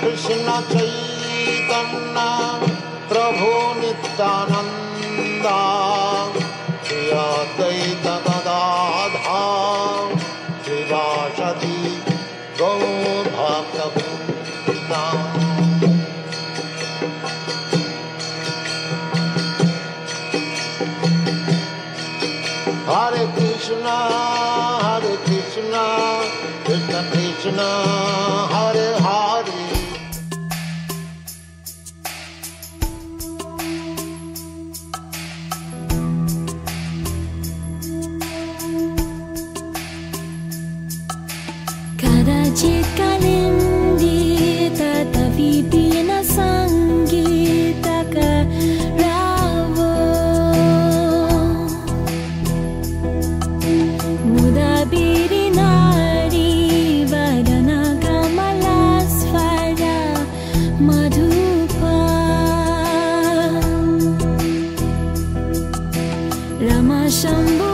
कृष्ण चैतन्ना प्रभो नित्यानन्दा। श्रियादैतगदाधा श्रीवासति सती गौ भूता हरे कृष्ण हरे कृष्ण हृह कृष्ण। जि कलिङ्गी तथविक रव। मुदीरि नारी वदन कमला स्वरा मधुफ रमाशम्भु